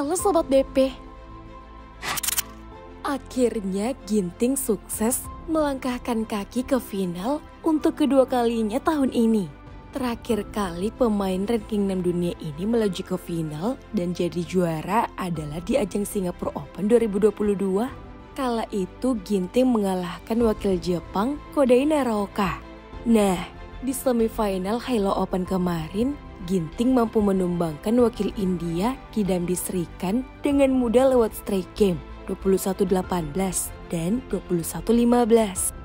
Halo Sobat BP. Akhirnya Ginting sukses melangkahkan kaki ke final untuk kedua kalinya tahun ini. Terakhir kali pemain ranking 6 dunia ini melaju ke final dan jadi juara adalah di ajang Singapore Open 2022. Kala itu Ginting mengalahkan wakil Jepang Kodai Naraoka. Nah, di semifinal Halo Open kemarin, Ginting mampu menumbangkan wakil India Kidambi Srikan dengan mudah lewat straight game 21-18 dan 21-15.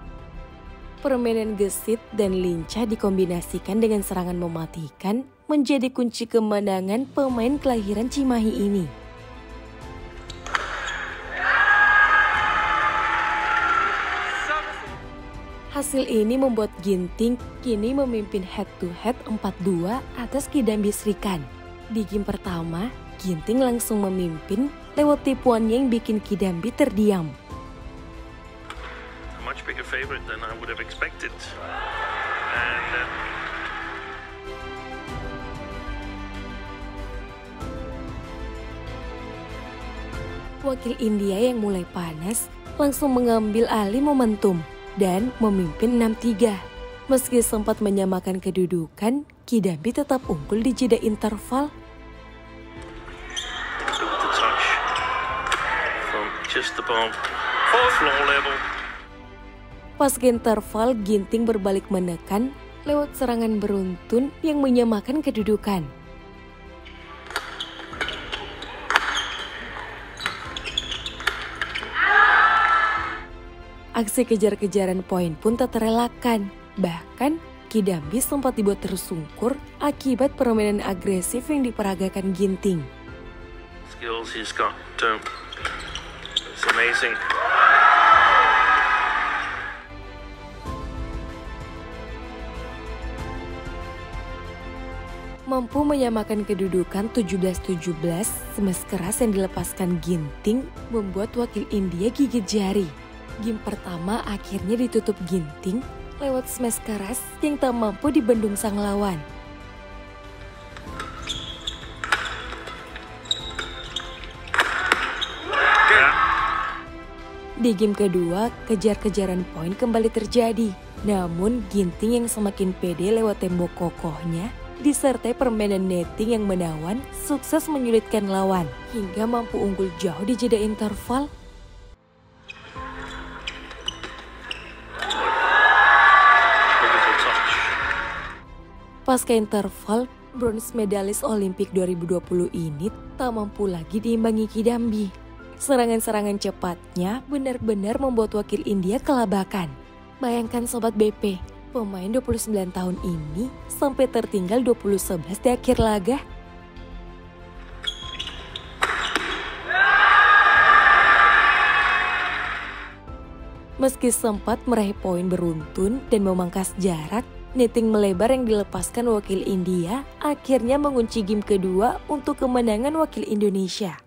Permainan gesit dan lincah dikombinasikan dengan serangan mematikan menjadi kunci kemenangan pemain kelahiran Cimahi ini. Hasil ini membuat Ginting kini memimpin head-to-head 4-2 atas Kidambi Srikan. Di game pertama, Ginting langsung memimpin lewat tipuannya yang bikin Kidambi terdiam. much bigger favorite than I would have expected. And uh, Wakil India yang mulai panas langsung mengambil alih momentum dan memimpin 6-3. Meski sempat menyamakan kedudukan, Kidambi tetap unggul di jeda interval. Pas interval, Ginting berbalik menekan lewat serangan beruntun yang menyamakan kedudukan. Aksi kejar-kejaran poin pun tak terelakkan. Bahkan, Kidambi sempat dibuat tersungkur akibat permainan agresif yang diperagakan Ginting. Skills he's got. It's amazing. mampu menyamakan kedudukan 17-17 smash keras yang dilepaskan Ginting membuat wakil India gigit jari. Game pertama akhirnya ditutup Ginting lewat smash keras yang tak mampu dibendung sang lawan. Di game kedua, kejar-kejaran poin kembali terjadi. Namun Ginting yang semakin pede lewat tembok kokohnya disertai permainan netting yang menawan sukses menyulitkan lawan hingga mampu unggul jauh di jeda interval Pasca interval, bronze medalis Olimpik 2020 ini tak mampu lagi diimbangi Kidambi. Serangan-serangan cepatnya benar-benar membuat wakil India kelabakan. Bayangkan Sobat BP, pemain 29 tahun ini sampai tertinggal 20-11 di akhir laga. Meski sempat meraih poin beruntun dan memangkas jarak, netting melebar yang dilepaskan wakil India akhirnya mengunci game kedua untuk kemenangan wakil Indonesia.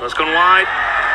That's gone wide.